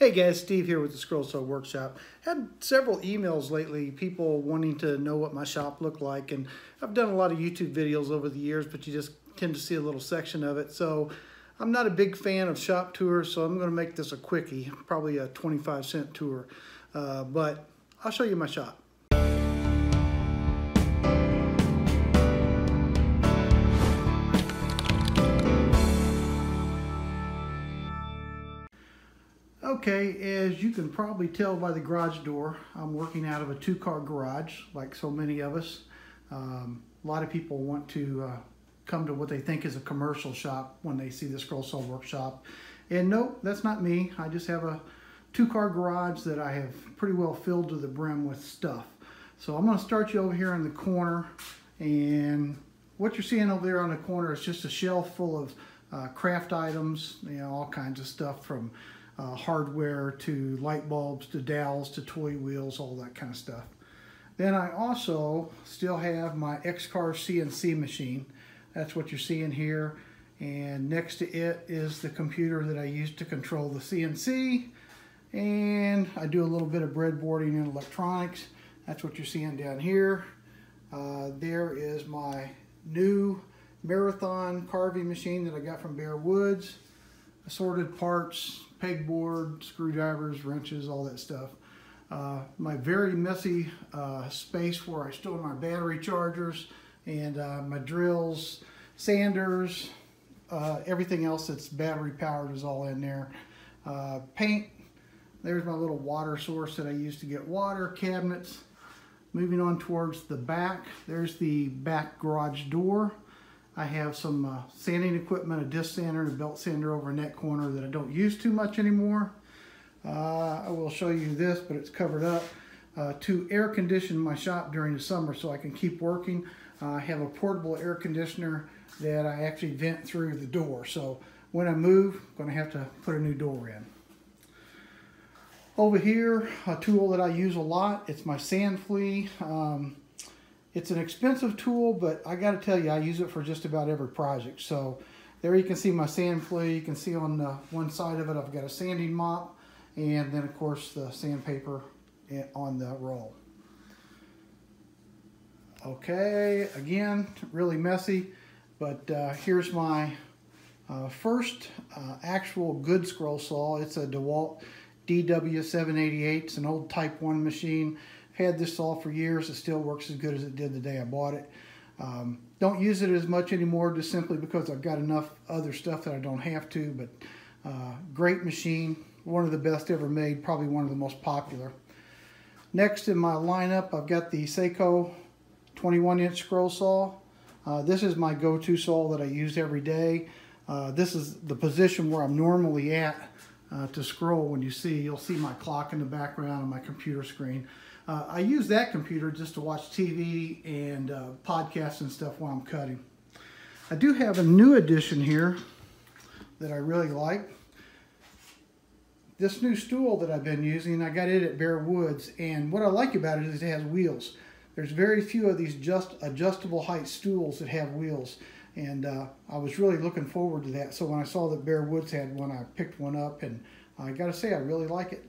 Hey guys, Steve here with the Scroll Saw Workshop. Had several emails lately, people wanting to know what my shop looked like, and I've done a lot of YouTube videos over the years, but you just tend to see a little section of it. So I'm not a big fan of shop tours, so I'm going to make this a quickie, probably a 25 cent tour. Uh, but I'll show you my shop. Okay, as you can probably tell by the garage door, I'm working out of a two-car garage, like so many of us. Um, a lot of people want to uh, come to what they think is a commercial shop when they see the Scroll Saw Workshop. And no, that's not me. I just have a two-car garage that I have pretty well filled to the brim with stuff. So I'm going to start you over here in the corner. And what you're seeing over there on the corner is just a shelf full of uh, craft items, you know, all kinds of stuff from uh, hardware to light bulbs to dowels to toy wheels, all that kind of stuff. Then I also still have my X-Carve CNC machine. That's what you're seeing here. And next to it is the computer that I use to control the CNC. And I do a little bit of breadboarding and electronics. That's what you're seeing down here. Uh, there is my new Marathon carving machine that I got from Bear Woods. Assorted parts, pegboard, screwdrivers, wrenches, all that stuff. Uh, my very messy uh, space where I store my battery chargers and uh, my drills, sanders, uh, everything else that's battery powered is all in there. Uh, paint, there's my little water source that I use to get water, cabinets. Moving on towards the back, there's the back garage door. I have some uh, sanding equipment, a disc sander and a belt sander over in that corner that I don't use too much anymore. Uh, I will show you this, but it's covered up. Uh, to air condition my shop during the summer so I can keep working. I have a portable air conditioner that I actually vent through the door. So when I move, I'm going to have to put a new door in. Over here, a tool that I use a lot, it's my sand flea. Um, it's an expensive tool, but I got to tell you, I use it for just about every project. So there you can see my sand flea. You can see on the one side of it, I've got a sanding mop, and then of course the sandpaper on the roll. Okay, again, really messy, but uh, here's my uh, first uh, actual good scroll saw. It's a DeWalt DW788. It's an old Type 1 machine. Had this saw for years. It still works as good as it did the day I bought it. Um, don't use it as much anymore just simply because I've got enough other stuff that I don't have to, but uh, great machine. One of the best ever made, probably one of the most popular. Next in my lineup, I've got the Seyco 21 inch scroll saw. Uh, this is my go-to saw that I use every day. Uh, this is the position where I'm normally at uh, to scroll when you see, you'll see my clock in the background on my computer screen. Uh, I use that computer just to watch TV and uh, podcasts and stuff while I'm cutting. I do have a new addition here that I really like. This new stool that I've been using, I got it at Bear Woods, and what I like about it is it has wheels. There's very few of these just adjustable height stools that have wheels, and uh, I was really looking forward to that. So when I saw that Bear Woods had one, I picked one up, and I got to say I really like it.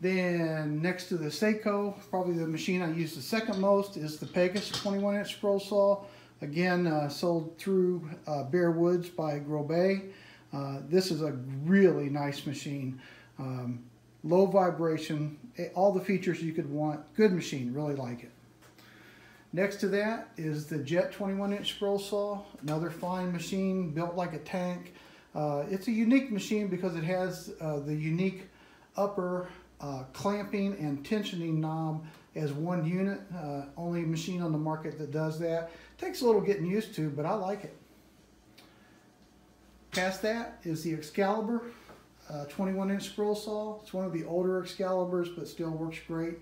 Then next to the Seyco, probably the machine I use the second most is the Pegas 21 inch scroll saw. Again, uh, sold through uh, Bear Woods by Grobet. Uh, this is a really nice machine. Um, low vibration, all the features you could want. Good machine, really like it. Next to that is the Jet 21 inch scroll saw, another fine machine built like a tank. Uh, it's a unique machine because it has uh, the unique upper uh, clamping and tensioning knob as one unit. Uh, only machine on the market that does that. Takes a little getting used to, but I like it. Past that is the Excalibur uh, 21 inch scroll saw. It's one of the older Excaliburs, but still works great.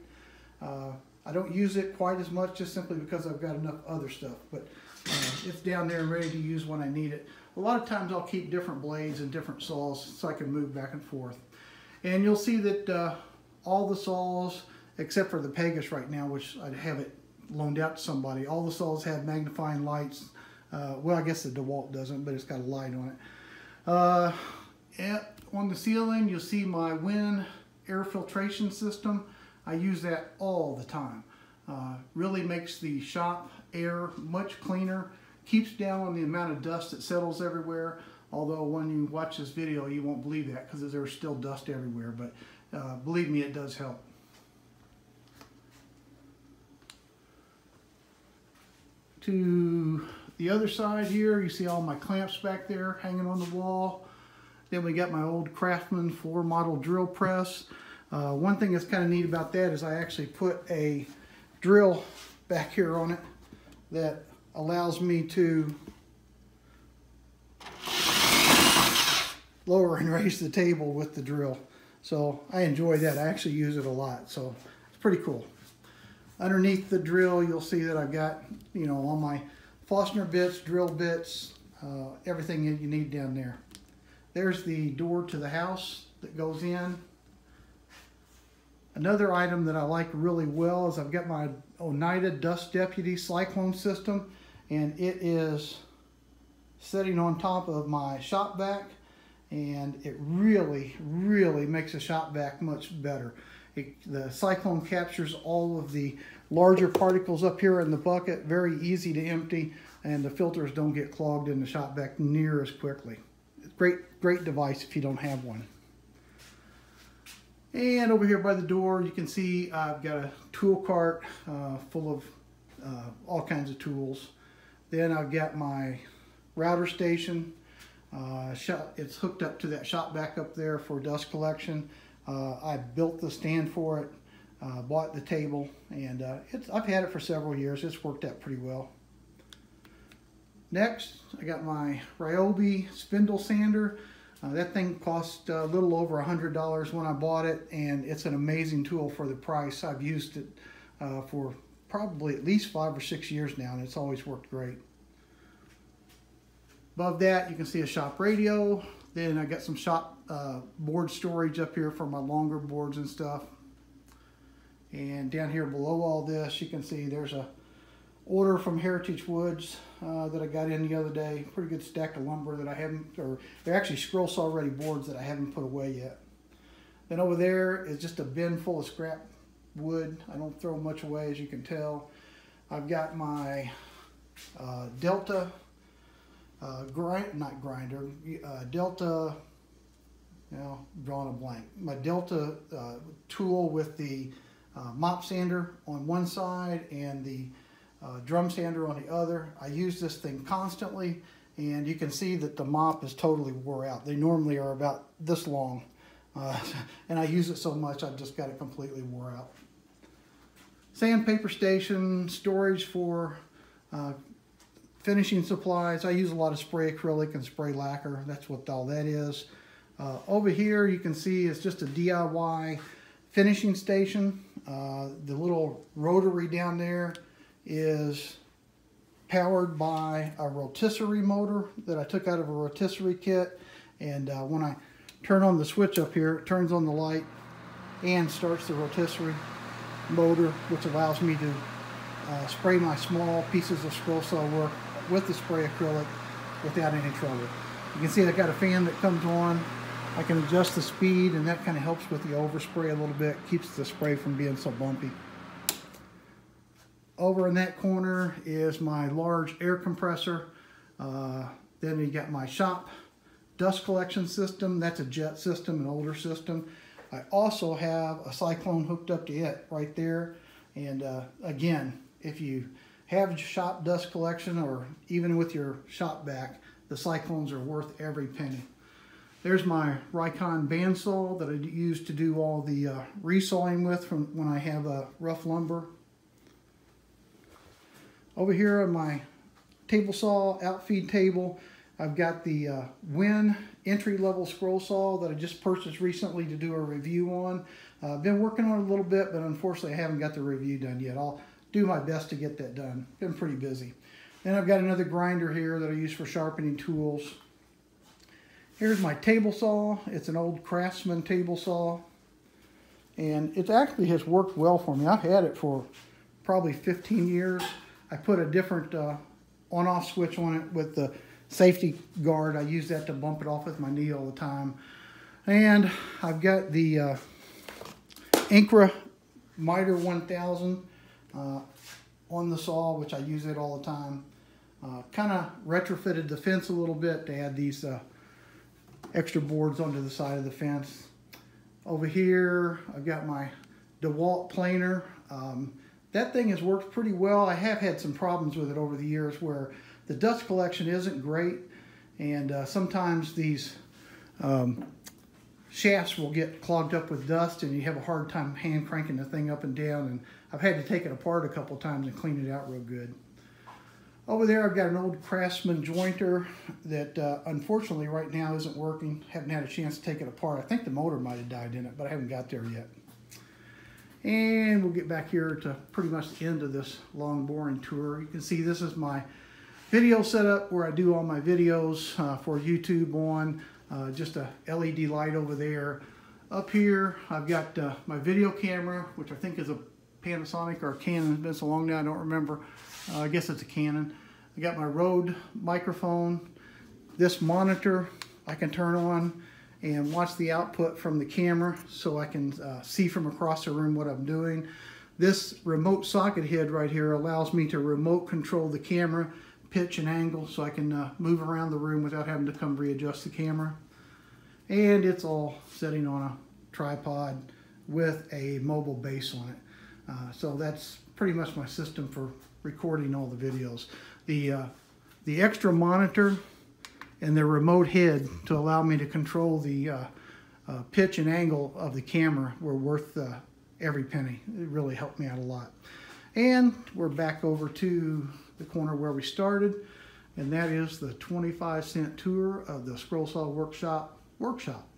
Uh, I don't use it quite as much just simply because I've got enough other stuff, but uh, it's down there ready to use when I need it. A lot of times I'll keep different blades and different saws so I can move back and forth. And you'll see that uh, all the saws, except for the Pegas right now, which I have it loaned out to somebody, all the saws have magnifying lights. Uh, well, I guess the DeWalt doesn't, but it's got a light on it. Uh, yeah, on the ceiling, you'll see my Wen air filtration system. I use that all the time. Uh, really makes the shop air much cleaner, keeps down on the amount of dust that settles everywhere. Although when you watch this video, you won't believe that because there's still dust everywhere. But uh, believe me, it does help. To the other side here, you see all my clamps back there hanging on the wall. Then we got my old Craftsman floor model drill press. Uh, one thing that's kind of neat about that is I actually put a drill back here on it that allows me to lower and raise the table with the drill. So I enjoy that. I actually use it a lot. So it's pretty cool. Underneath the drill, you'll see that I've got, you know, all my Forstner bits, drill bits, uh, everything that you need down there. There's the door to the house that goes in. Another item that I like really well is I've got my Oneida Dust Deputy Cyclone system and it is sitting on top of my shop vac and it really, really makes the shop vac much better. It, the Cyclone captures all of the larger particles up here in the bucket, very easy to empty, and the filters don't get clogged in the shop vac near as quickly. Great, great device if you don't have one. And over here by the door, you can see I've got a tool cart uh, full of uh, all kinds of tools. Then I've got my router station. Uh, it's hooked up to that shop vac up there for dust collection. Uh, I built the stand for it, uh, bought the table, and uh, I've had it for several years. It's worked out pretty well. Next, I got my Ryobi spindle sander. Uh, that thing cost a little over a $100 when I bought it, and it's an amazing tool for the price. I've used it uh, for probably at least five or six years now, and it's always worked great. Above that, you can see a shop radio. Then I got some shop uh, board storage up here for my longer boards and stuff. And down here below all this, you can see there's a order from Heritage Woods uh, that I got in the other day. Pretty good stack of lumber that I haven't, or they're actually scroll saw ready boards that I haven't put away yet. Then over there is just a bin full of scrap wood. I don't throw much away as you can tell. I've got my uh, Delta uh, grind, not grinder, uh, Delta, you know, drawing a blank. My Delta uh, tool with the uh, mop sander on one side and the uh, drum sander on the other. I use this thing constantly and you can see that the mop is totally wore out. They normally are about this long uh, and I use it so much I've just got it completely wore out. Sandpaper station, storage for finishing supplies. I use a lot of spray acrylic and spray lacquer. That's what all that is. Uh, over here you can see it's just a DIY finishing station. Uh, the little rotary down there is powered by a rotisserie motor that I took out of a rotisserie kit. And uh, when I turn on the switch up here, it turns on the light and starts the rotisserie motor, which allows me to uh, spray my small pieces of scroll saw work with the spray acrylic without any trouble. You can see I've got a fan that comes on. I can adjust the speed and that kind of helps with the overspray a little bit, keeps the spray from being so bumpy. Over in that corner is my large air compressor. Uh, then you got my shop dust collection system. That's a jet system, an older system. I also have a cyclone hooked up to it right there. And uh, again, if you have shop dust collection or even with your shop vac, the cyclones are worth every penny. There's my Rikon bandsaw that I use to do all the uh, resawing with from when I have uh, rough lumber over here on my table saw, outfeed table, I've got the uh, Wen entry-level scroll saw that I just purchased recently to do a review on. I've uh, been working on it a little bit, but unfortunately I haven't got the review done yet. I'll do my best to get that done. Been pretty busy. Then I've got another grinder here that I use for sharpening tools. Here's my table saw. It's an old Craftsman table saw. And it actually has worked well for me. I've had it for probably 15 years. I put a different uh, on-off switch on it with the safety guard. I use that to bump it off with my knee all the time. And I've got the uh, Incra Miter 1000 uh, on the saw, which I use it all the time. Uh, kind of retrofitted the fence a little bit to add these uh, extra boards onto the side of the fence. Over here, I've got my DeWalt planer. Um, that thing has worked pretty well. I have had some problems with it over the years where the dust collection isn't great and uh, sometimes these um, shafts will get clogged up with dust and you have a hard time hand cranking the thing up and down and I've had to take it apart a couple times and clean it out real good. Over there I've got an old Craftsman jointer that uh, unfortunately right now isn't working. Haven't had a chance to take it apart. I think the motor might have died in it, but I haven't got there yet. And we'll get back here to pretty much the end of this long boring tour. You can see this is my video setup where I do all my videos uh, for YouTube on. Uh, just a LED light over there. Up here I've got uh, my video camera, which I think is a Panasonic or a Canon. It's been so long now I don't remember. Uh, I guess it's a Canon. I got my Rode microphone. This monitor I can turn on and watch the output from the camera so I can uh, see from across the room what I'm doing. This remote socket head right here allows me to remote control the camera, pitch and angle so I can uh, move around the room without having to come readjust the camera. And it's all sitting on a tripod with a mobile base on it. Uh, so that's pretty much my system for recording all the videos. The, uh, the extra monitor and the remote head to allow me to control the uh, uh, pitch and angle of the camera were worth uh, every penny. It really helped me out a lot. And we're back over to the corner where we started, and that is the 25 cent tour of the Scroll Saw Workshop workshop.